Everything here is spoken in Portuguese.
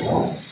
Amém.